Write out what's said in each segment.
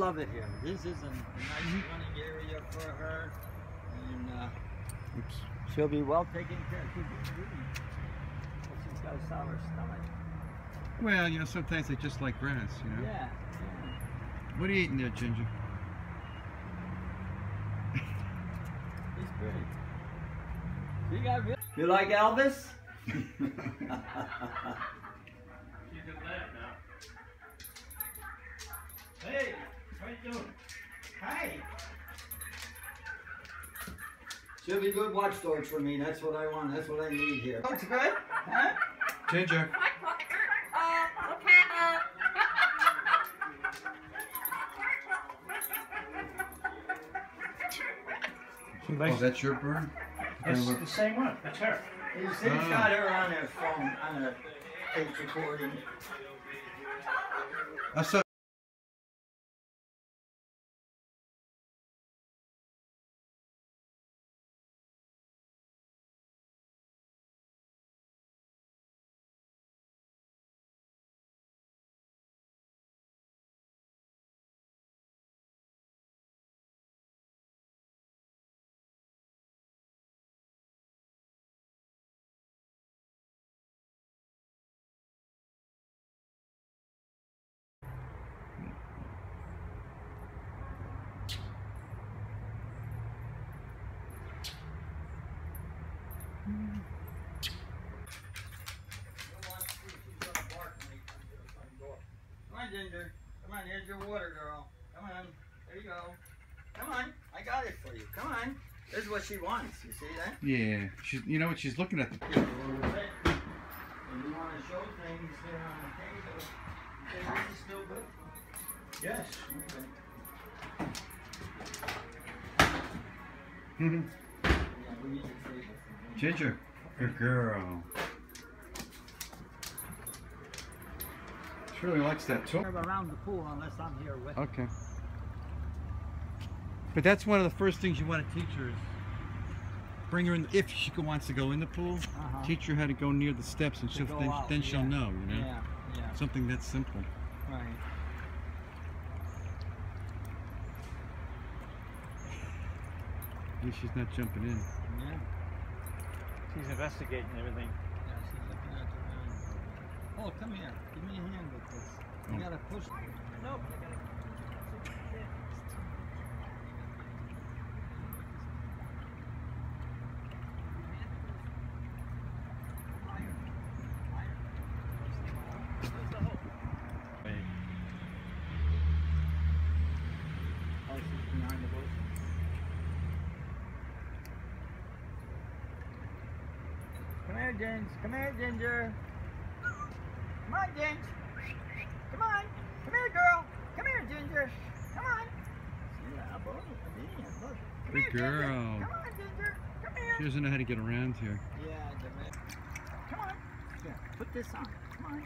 Love it here. This is a nice running area for her, and uh, Oops. she'll be well taken care of. She'll be eating. Well, she's got a sour stomach. Well, you know, sometimes they just like grass, you know. Yeah. What are you eating there, Ginger? He's pretty. You got. You like Elvis? She'll be good watchdog for me. That's what I want. That's what I need here. Looks good, huh? Ginger. She Oh, likes that's your bird? it's the same one. That's her. You see, he's got her on her phone, on a tape recording. I saw. Come on, Ginger. Come on, here's your water, girl. Come on. There you go. Come on. I got it for you. Come on. This is what she wants. You see that? Yeah. She's. You know what? She's looking at the. And you want to show things here on the table. Okay, this is still good? Yes. Mm-hmm. Yeah, we need to save it. Ginger. Good girl. She really likes that too. Around the pool unless I'm here with Okay. But that's one of the first things you want to teach her is bring her in if she wants to go in the pool. Uh-huh. Teach her how to go near the steps, and To she'll then, out, then she'll yeah. know. You know, Yeah, yeah, something that's simple. right. At least she's not jumping in. Yeah. She's investigating everything. Yeah, she's looking at the. Oh, come here. Give me a hand with this. You Oh. Gotta push. Nope. Come here, Ginger. Come here, Ginger. Come on, Ginger. Come on. Come here, girl. Come here, Ginger. Come on. Yeah, boy. Yeah, look. Come Good here, Ginger. girl. Come on, Ginger. Come here. She doesn't know how to get around here. Yeah, Come on. Here, put this on. Come on.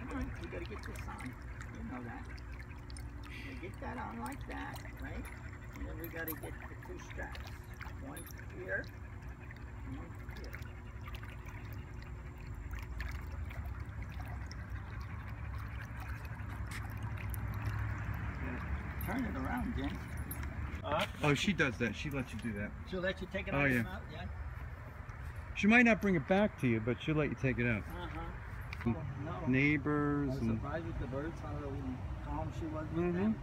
Come on. You gotta get this on. You know that. You get that on like that, right? And then we gotta get the two straps. One here. and One here. Turn it around, Jen. Uh, Oh, she does that. She lets you do that. She'll let you take it Oh, out yeah. your mouth, yeah? She might not bring it back to you, but she'll let you take it out. Uh-huh. Mm. Oh, no. I Neighbors was and surprised with the birds, how calm she was with Mhm. them.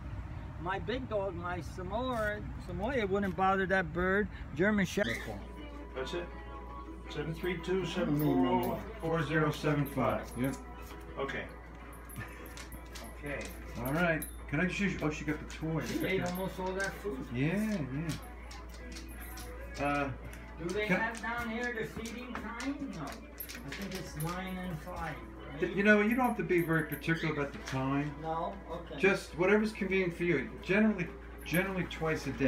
My big dog, my Samoa, Samoa wouldn't bother that bird. German Shepherd. that's it. Seven three two seven four zero four zero seven five. Yep. Okay. Okay. All right. Can I just use? Oh, she got the toy. She ate almost all that food. Yeah, yeah. Uh, Do they Can- have down here the feeding time? No. I think it's nine and five. right? you know, you don't have to be very particular about the time. No? Okay. Just whatever's convenient for you. Generally, generally twice a day.